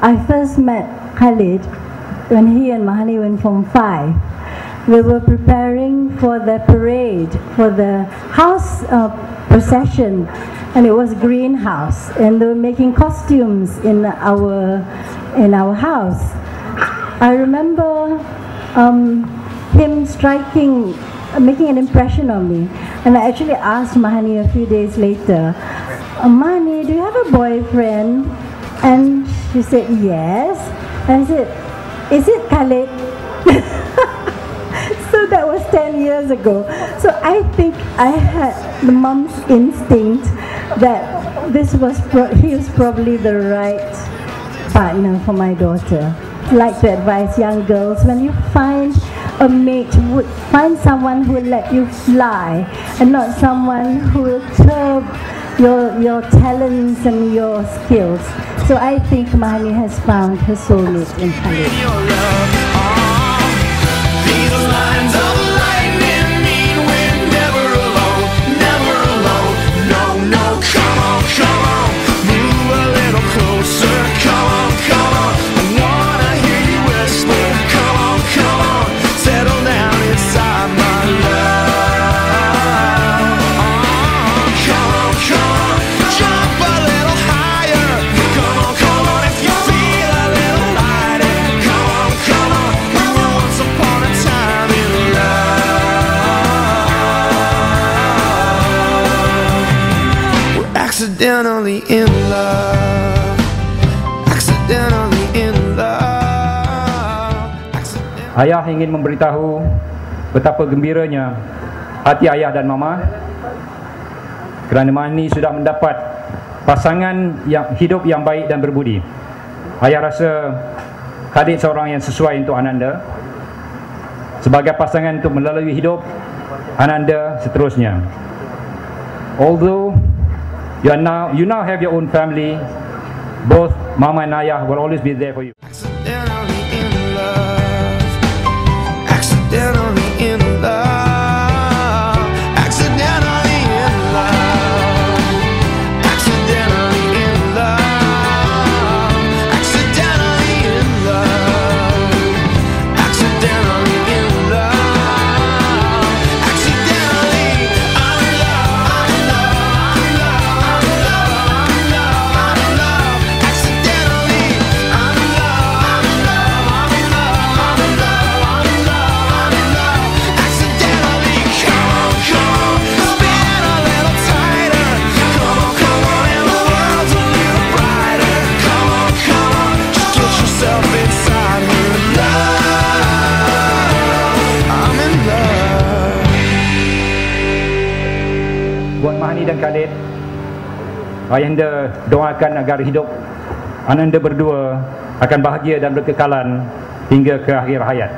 I first met Khalid when he and Mahani went from five. We were preparing for the parade, for the house uh, procession, and it was greenhouse, and they were making costumes in our in our house. I remember um, him striking, making an impression on me, and I actually asked Mahani a few days later, "Uh, Mahani, do you have a boyfriend? And she said yes. And I said, is it Khalid? so that was 10 years ago. So I think I had the mom's instinct that this was he was probably the right partner for my daughter. Like to advise young girls when you find a mate, would find someone who will let you fly and not someone who will curb your your talents and your skills. So I think Mahani has found her soulmate in Khalid. Accidentally in love. Accidentally in love. Ayah ingin memberitahu betapa gembiranya hati ayah dan mama kerana Mahni sudah mendapat pasangan yang hidup yang baik dan berbudi. Ayah rasa Khalid seorang yang sesuai untuk Ananda sebagai pasangan untuk melalui hidup Ananda seterusnya. Although you are now you now have your own family, both mama and ayah will always be there for you. Mahani dan Khalid Ayahanda doakan agar hidup Ananda berdua akan bahagia dan berkekalan hingga ke akhir hayat